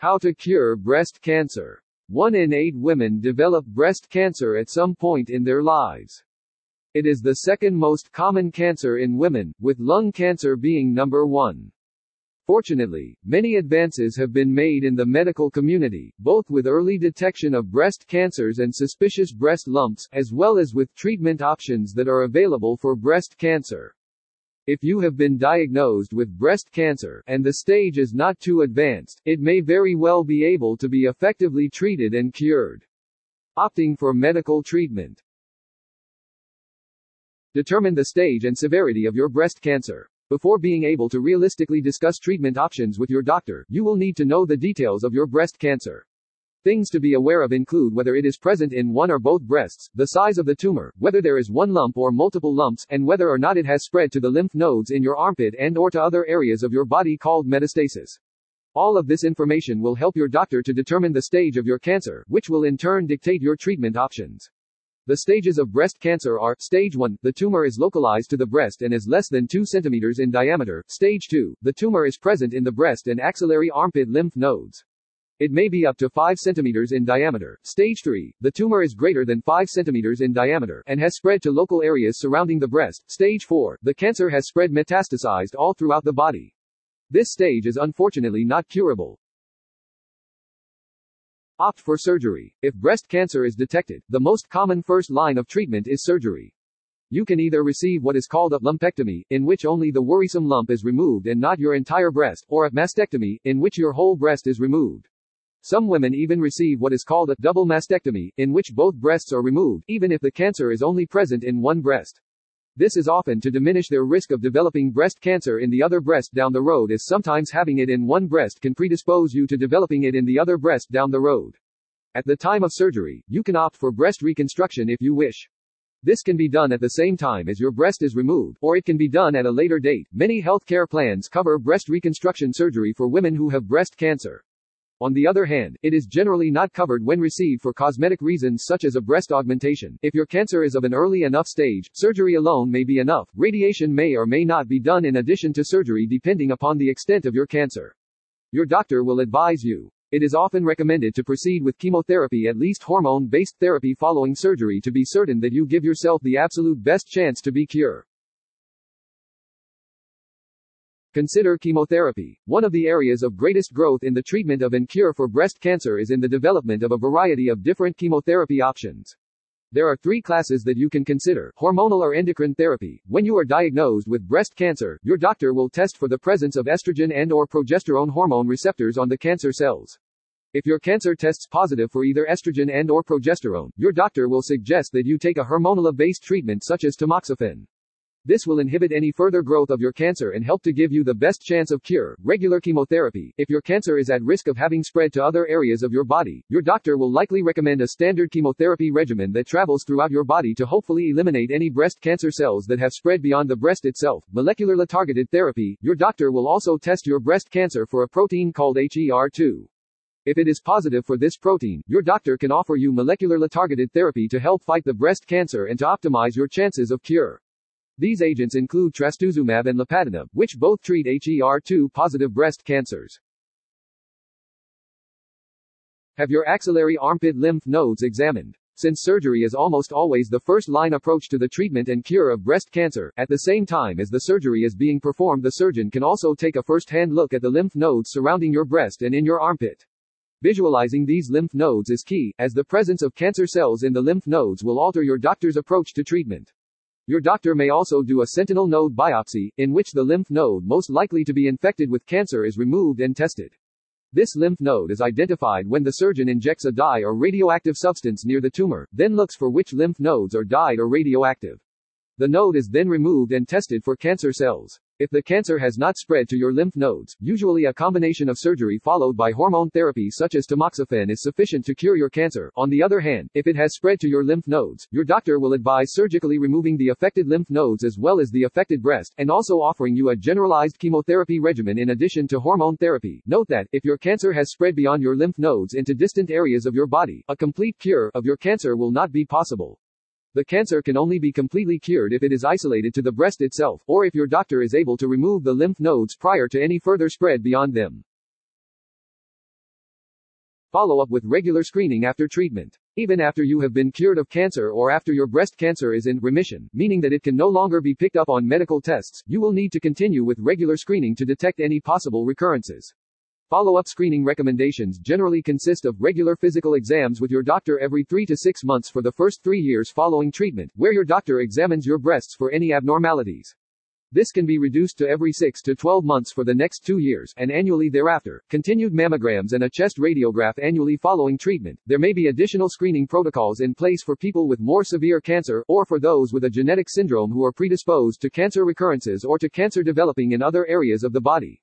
How to cure breast cancer. One in eight women develop breast cancer at some point in their lives. It is the second most common cancer in women, with lung cancer being number one. Fortunately, many advances have been made in the medical community, both with early detection of breast cancers and suspicious breast lumps, as well as with treatment options that are available for breast cancer. If you have been diagnosed with breast cancer, and the stage is not too advanced, it may very well be able to be effectively treated and cured. Opting for medical treatment. Determine the stage and severity of your breast cancer. Before being able to realistically discuss treatment options with your doctor, you will need to know the details of your breast cancer. Things to be aware of include whether it is present in one or both breasts, the size of the tumor, whether there is one lump or multiple lumps, and whether or not it has spread to the lymph nodes in your armpit and or to other areas of your body called metastasis. All of this information will help your doctor to determine the stage of your cancer, which will in turn dictate your treatment options. The stages of breast cancer are Stage 1, the tumor is localized to the breast and is less than 2 centimeters in diameter. Stage 2, the tumor is present in the breast and axillary armpit lymph nodes. It may be up to 5 cm in diameter. Stage 3. The tumor is greater than 5 cm in diameter and has spread to local areas surrounding the breast. Stage 4. The cancer has spread metastasized all throughout the body. This stage is unfortunately not curable. Opt for surgery. If breast cancer is detected, the most common first line of treatment is surgery. You can either receive what is called a lumpectomy, in which only the worrisome lump is removed and not your entire breast, or a mastectomy, in which your whole breast is removed. Some women even receive what is called a double mastectomy, in which both breasts are removed, even if the cancer is only present in one breast. This is often to diminish their risk of developing breast cancer in the other breast down the road as sometimes having it in one breast can predispose you to developing it in the other breast down the road. At the time of surgery, you can opt for breast reconstruction if you wish. This can be done at the same time as your breast is removed, or it can be done at a later date. Many healthcare plans cover breast reconstruction surgery for women who have breast cancer. On the other hand, it is generally not covered when received for cosmetic reasons such as a breast augmentation. If your cancer is of an early enough stage, surgery alone may be enough. Radiation may or may not be done in addition to surgery depending upon the extent of your cancer. Your doctor will advise you. It is often recommended to proceed with chemotherapy at least hormone-based therapy following surgery to be certain that you give yourself the absolute best chance to be cured. Consider chemotherapy. One of the areas of greatest growth in the treatment of and cure for breast cancer is in the development of a variety of different chemotherapy options. There are three classes that you can consider hormonal or endocrine therapy. When you are diagnosed with breast cancer, your doctor will test for the presence of estrogen and or progesterone hormone receptors on the cancer cells. If your cancer tests positive for either estrogen and or progesterone, your doctor will suggest that you take a hormonal-based treatment such as tamoxifen. This will inhibit any further growth of your cancer and help to give you the best chance of cure. Regular chemotherapy. If your cancer is at risk of having spread to other areas of your body, your doctor will likely recommend a standard chemotherapy regimen that travels throughout your body to hopefully eliminate any breast cancer cells that have spread beyond the breast itself. Molecularly targeted therapy. Your doctor will also test your breast cancer for a protein called HER2. If it is positive for this protein, your doctor can offer you molecularly targeted therapy to help fight the breast cancer and to optimize your chances of cure. These agents include trastuzumab and lapatinib, which both treat HER2 positive breast cancers. Have your axillary armpit lymph nodes examined. Since surgery is almost always the first line approach to the treatment and cure of breast cancer, at the same time as the surgery is being performed, the surgeon can also take a first hand look at the lymph nodes surrounding your breast and in your armpit. Visualizing these lymph nodes is key, as the presence of cancer cells in the lymph nodes will alter your doctor's approach to treatment. Your doctor may also do a sentinel node biopsy, in which the lymph node most likely to be infected with cancer is removed and tested. This lymph node is identified when the surgeon injects a dye or radioactive substance near the tumor, then looks for which lymph nodes are dyed or radioactive. The node is then removed and tested for cancer cells. If the cancer has not spread to your lymph nodes, usually a combination of surgery followed by hormone therapy such as tamoxifen is sufficient to cure your cancer. On the other hand, if it has spread to your lymph nodes, your doctor will advise surgically removing the affected lymph nodes as well as the affected breast, and also offering you a generalized chemotherapy regimen in addition to hormone therapy. Note that, if your cancer has spread beyond your lymph nodes into distant areas of your body, a complete cure of your cancer will not be possible. The cancer can only be completely cured if it is isolated to the breast itself, or if your doctor is able to remove the lymph nodes prior to any further spread beyond them. Follow up with regular screening after treatment. Even after you have been cured of cancer or after your breast cancer is in remission, meaning that it can no longer be picked up on medical tests, you will need to continue with regular screening to detect any possible recurrences. Follow-up screening recommendations generally consist of regular physical exams with your doctor every 3 to 6 months for the first 3 years following treatment, where your doctor examines your breasts for any abnormalities. This can be reduced to every 6 to 12 months for the next 2 years, and annually thereafter. Continued mammograms and a chest radiograph annually following treatment. There may be additional screening protocols in place for people with more severe cancer, or for those with a genetic syndrome who are predisposed to cancer recurrences or to cancer developing in other areas of the body.